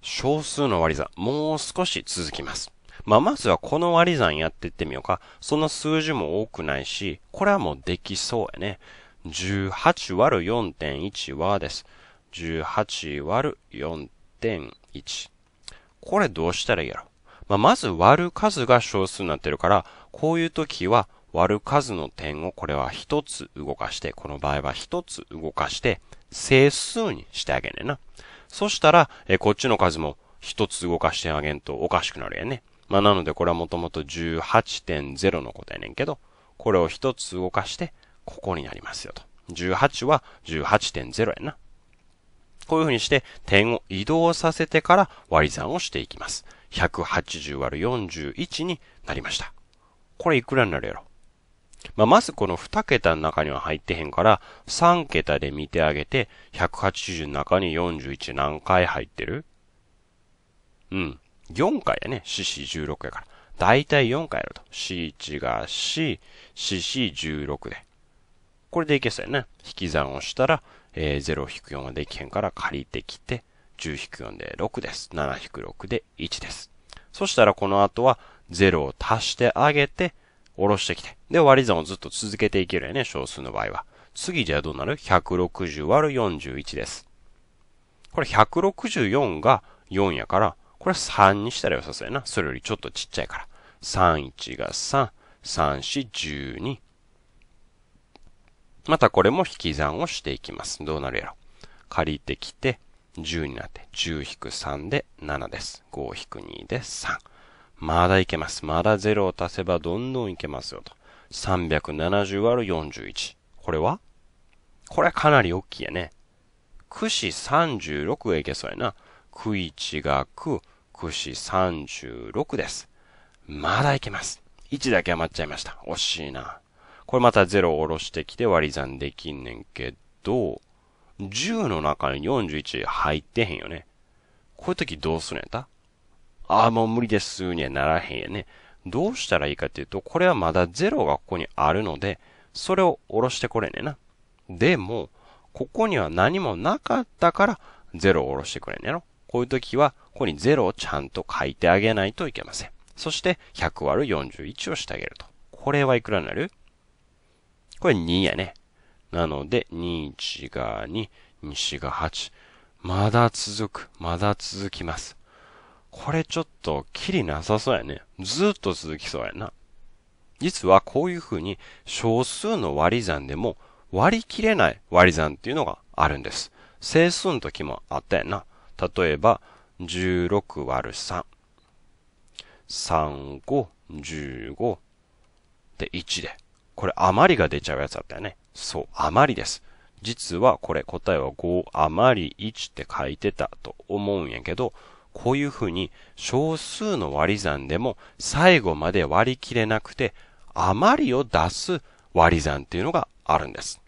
小数の割り算、もう少し続きます。まあ、まずはこの割り算やっていってみようか。そんな数字も多くないし、これはもうできそうやね。18割る4.1はです。18割る4.1。これどうしたらいいやろ？まあ、まず割る数が小数になってるから、こういう時は割る数の点をこれは一つ動かして、この場合は一つ動かして、整数にしてあげねんな。そしたら、えこっちの数も一つ動かしてあげんとおかしくなるやんね。まあ、なのでこれはもともと18.0のことやねんけど、これを一つ動かして、ここになりますよと。18は18.0やな。こういう風にして点を移動させてから割り算をしていきます。180割る41になりました。これいくらになるやろ？まあ、まずこの2桁の中には入ってへんから、3桁で見てあげて、180の中に41何回入ってる？うん。4回やね。四四16やから。だいたい4回やろと。C1 が C、CC16 で。これでいけそうやね。引き算をしたら、えー、0-4はできへんから借りてきて、10-4で6です。7-6で1です。そしたらこの後は0を足してあげて、下ろしてきて。で、割り算をずっと続けていけるよね、小数の場合は。次じゃあどうなる ?160 割る41です。これ164が4やから、これ3にしたら良さそうやな。それよりちょっとちっちゃいから。31が3、34、12。またこれも引き算をしていきます。どうなるやろ？借りてきて、10になって、10-3で7です。5-2で3。まだいけます。まだ0を足せばどんどんいけますよと。370割る41。これは？これかなり大きいやね。くし36がいけそうやな。く1がく、くし36です。まだいけます。1だけ余っちゃいました。惜しいな。これまた0を下ろしてきて割り算できんねんけど、10の中に41入ってへんよね。こういう時どうするんやった？ああ、もう無理ですにはならへんやね。どうしたらいいかっていうと、これはまだ0がここにあるので、それを下ろしてこれねな。でも、ここには何もなかったから、0を下ろしてくれんねやろ。こういう時は、ここに0をちゃんと書いてあげないといけません。そして、100割る41をしてあげると。これはいくらになる？これ2やね。なので、2、1が2、2、4が8。まだ続く。まだ続きます。これちょっと、きりなさそうやね。ずっと続きそうやな。実はこういう風に少数の割り算でも割り切れない割り算っていうのがあるんです。整数の時もあったやな。例えば、16割る3。3、5、15で1で。これ余りが出ちゃうやつだったよね。そう、余りです。実はこれ答えは5余り1って書いてたと思うんやけど、こういうふうに少数の割り算でも最後まで割り切れなくて余りを出す割り算っていうのがあるんです。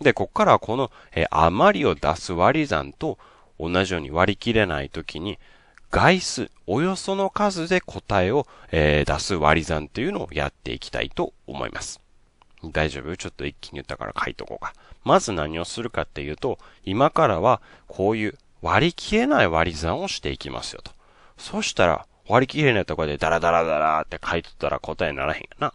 で、ここからはこの、え余りを出す割り算と同じように割り切れないときに概数、およその数で答えを、え、出す割り算というのをやっていきたいと思います。大丈夫？ちょっと一気に言ったから書いとこうか。まず何をするかっていうと、今からはこういう割り切れない割り算をしていきますよと。そしたら、割り切れないとこでダラダラダラって書いとったら答えにならへんやな。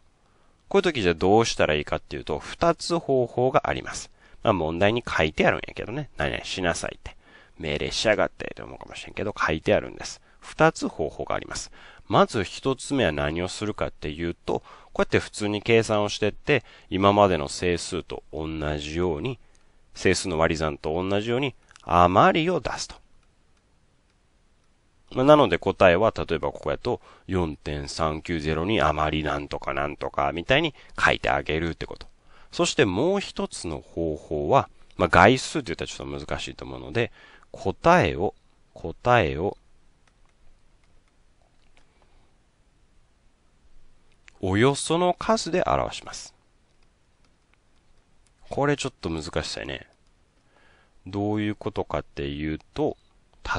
こういう時じゃどうしたらいいかっていうと、二つ方法があります。まあ問題に書いてあるんやけどね。何々しなさいって。命令しやがってと思うかもしれんけど、書いてあるんです。二つ方法があります。まず一つ目は何をするかっていうと、こうやって普通に計算をしてって、今までの整数と同じように、整数の割り算と同じように、余りを出すと。ま、なので答えは、例えばここやと4.390に余りなんとかなんとかみたいに書いてあげるってこと。そしてもう一つの方法は、まあ、概数って言ったらちょっと難しいと思うので、答えを、答えを、およその数で表します。これちょっと難しさね。どういうことかっていうと、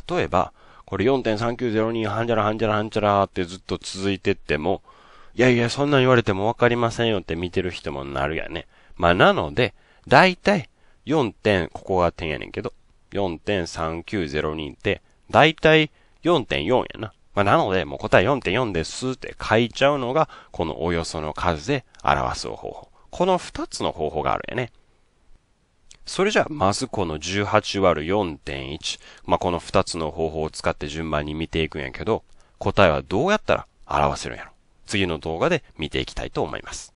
例えば、これ4.3902ハンジャラハンジャラハンジャラってずっと続いてっても、いやいや、そんなん言われてもわかりませんよって見てる人もなるやね。まあ、なので、だいたい4点、ここが点やねんけど、4.3902って、だいたい4.4やな。まあ、なので、もう答え4.4ですって書いちゃうのが、このおよその数で表す方法。この2つの方法があるよね。それじゃあ、まずこの18割る4.1。まあ、この2つの方法を使って順番に見ていくんやけど、答えはどうやったら表せるんやろ。次の動画で見ていきたいと思います。